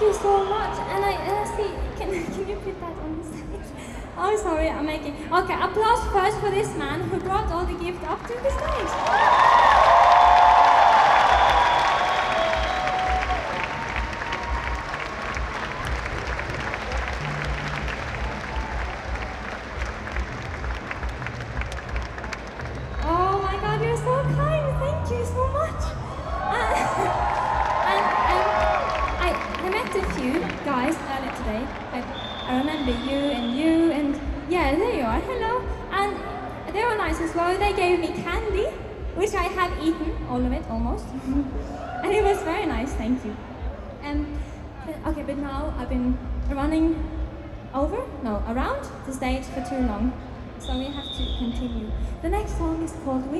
Thank you so much. And I see. can, can you put that on the stage? Oh, sorry, I'm making. Okay, applause first for this man who brought all the gift up to the stage. Few guys earlier today. I, remember you and you and yeah, there you are. Hello. And they were nice as well. They gave me candy, which I have eaten all of it almost, and it was very nice. Thank you. Um, okay, but now I've been running over, no, around the stage for too long, so we have to continue. The next song is called Winter Bird.